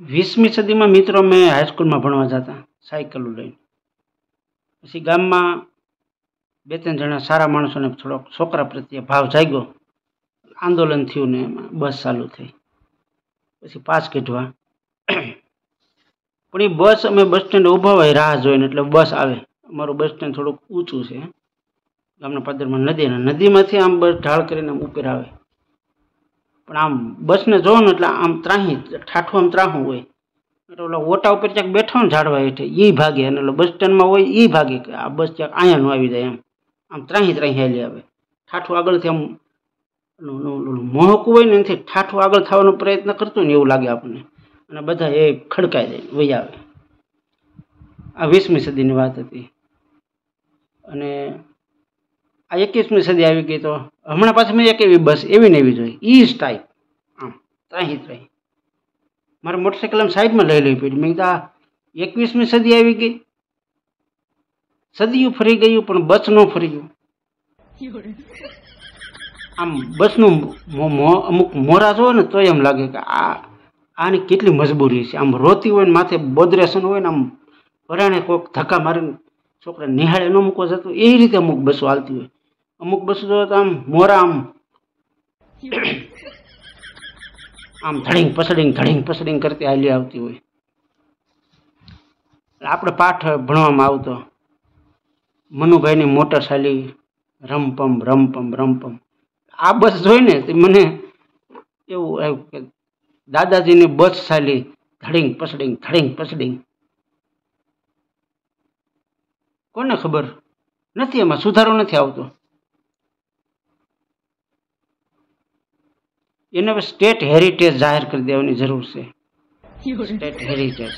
વીસમી સદીમાં મિત્રો અમે હાઈસ્કૂલમાં ભણવા જતા, સાયકલો લઈને. પછી ગામમાં બે ત્રણ જણા સારા માણસોને થોડોક છોકરા પ્રત્યે ભાવ જાગ્યો. આંદોલન થયું ને એમાં બસ ચાલુ થઈ. પછી પાસ કાઢવા પણ એ બસ અમે બસ સ્ટેન્ડ ઊભા હોય રાહ જોઈને, એટલે બસ આવે. અમારું બસ સ્ટેન્ડ થોડુંક ઊંચું છે. ગામના પાદરમાં નદી અને નદીમાંથી આમ બસ ઢાળ કરીને આમ ઉપર આવે. પણ આમ બસને જોવો ને એટલે આમ ત્રાહી ઠાઠું આમ ત્રાહું હોય. એટલે ઓલા ઓટા ઉપર ક્યાંક બેઠો ને ઝાડવા હેઠે એ ભાગે અને ઓલો બસ સ્ટેન્ડમાં હોય એ ભાગે કે આ બસ ક્યાંક અહીંયા આવી જાય એમ. આમ ત્રાહી ત્રાહી હાલી આવે. ઠાઠું આગળથી આમ મોહકું હોય ને એનાથી ઠાઠું આગળ થવાનો પ્રયત્ન કરતું ને એવું લાગે આપણને. અને બધા એ ખડકાઈ જાય વહી આવે. આ વીસમી સદીની વાત હતી. અને આ એકવીસમી સદી આવી ગઈ તો હમણાં પાછી મેં એક એવી બસ એવી ને એવી જોઈ. ઈ જ ટાઈપ આમ, ત્રાહી ત્રાહી. મારે મોટરસાઇકલ આમ સાઈડમાં લઈ લેવી પડી. મેં આ એકવીસમી સદી આવી ગઈ. સદીયું ફરી ગયું, પણ બસ ન ફરી ગયું. આમ બસનું અમુક મોરા જોવે ને તોય એમ લાગે કે આ, આની કેટલી મજબૂરી છે. આમ રોતી હોય ને માથે બોદરેશન હોય ને આમ પરાણે કોઈક ધક્કા મારીને છોકરા નિહાળે ન મૂકવા જતો એ રીતે અમુક બસો હાલતી હોય. અમુક બસો તો આમ મોરા આમ. આમ ધડીંગ પસડીંગ ધડીંગ પસડીંગ કરતી હાલી આવતી હોય. આપણે પાઠ ભણવામાં આવતો. મનુભાઈની મોટર ચાલી રમપમ રમપમ રમપમ. આ બસ જોઈને મને એવું આવ્યું કે દાદાજીની બસ સાલી ધડીંગ, પસડીંગ ધડીંગ, પસડીંગ. કોને ખબર? નથી, એમાં સુધારો નથી આવતો. એને સ્ટેટ હેરિટેજ જાહેર કરી દેવાની જરૂર છે. State heritage